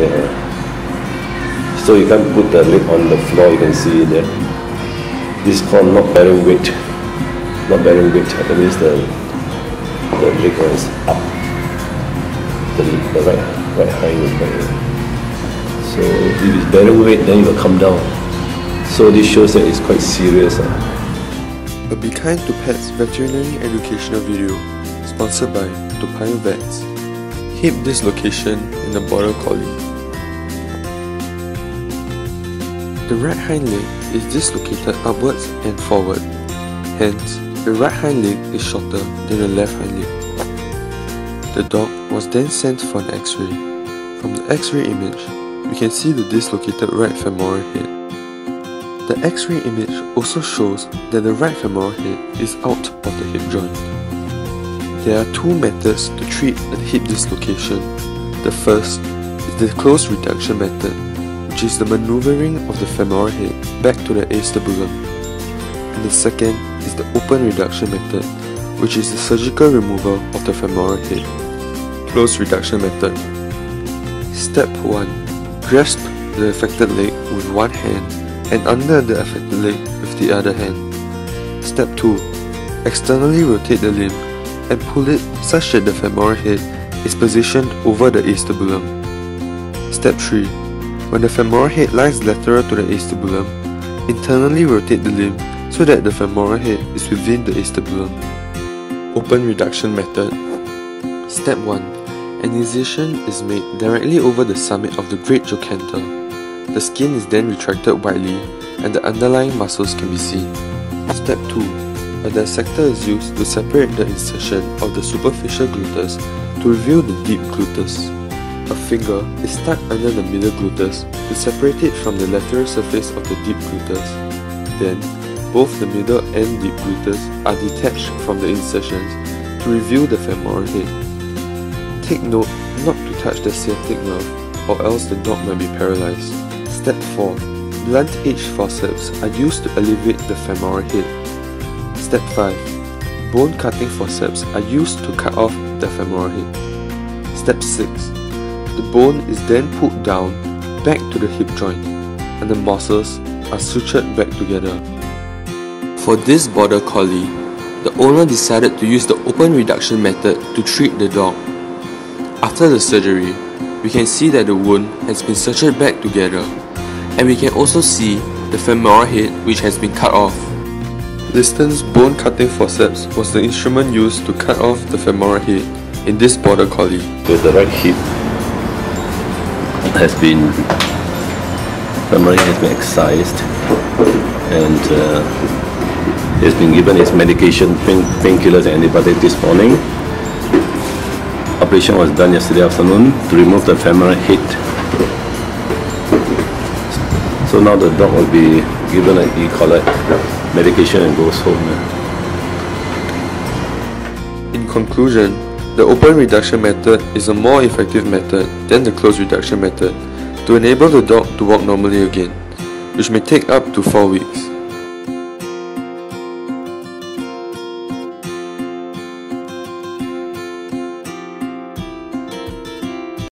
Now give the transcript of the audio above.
uh, so you can't put the leg on the floor, you can see there. This is called not bearing weight. Not bearing weight, that means the, the leg is up. The, the right, right hind is bearing. So if it's bearing weight, then it will come down. So this shows that it's quite serious. Uh. A Be Kind to Pets veterinary educational video sponsored by Toa Payoh Vets. Hip dislocation in a border collie. The right hind leg is dislocated upwards and forward. Hence, the right hind leg is shorter than the left hind leg. The dog was then sent for an x-ray. From the x-ray image, we can see the dislocated right femoral head. The x-ray image also shows that the right femoral head is out of the hip joint. There are two methods to treat a hip dislocation. The first is the closed reduction method, which is the maneuvering of the femoral head back to the acetabulum. And the second is the open reduction method, which is the surgical removal of the femoral head. Closed reduction method. Step 1. Grasp the affected leg with one hand and under the affected leg with the other hand. Step 2. Externally rotate the limb and pull it such that the femoral head is positioned over the acetabulum. Step 3. When the femoral head lies lateral to the acetabulum, internally rotate the limb so that the femoral head is within the acetabulum. Open reduction method. Step 1. An incision is made directly over the summit of the great trochanter. The skin is then retracted widely and the underlying muscles can be seen. Step 2. A dissector is used to separate the insertion of the superficial gluteus to reveal the deep gluteus. A finger is stuck under the middle gluteus to separate it from the lateral surface of the deep gluteus. Then, both the middle and deep gluteus are detached from the insertions to reveal the femoral head. Take note not to touch the sciatic nerve or else the dog might be paralyzed. Step 4. Blunt edge forceps are used to elevate the femoral head Step 5. Bone cutting forceps are used to cut off the femoral head. Step 6. The bone is then put down back to the hip joint and the muscles are sutured back together. For this border collie, the owner decided to use the open reduction method to treat the dog. After the surgery, we can see that the wound has been sutured back together and we can also see the femoral head which has been cut off. Liston's bone cutting forceps was the instrument used to cut off the femoral head in this border collie. With the right hip has been femoral has been excised and uh, has been given his medication, pain, painkillers and antibiotics this morning. Operation was done yesterday afternoon to remove the femoral head. So now the dog will be given an E-collar medication and goes home. In conclusion, the open reduction method is a more effective method than the closed reduction method to enable the dog to walk normally again, which may take up to 4 weeks.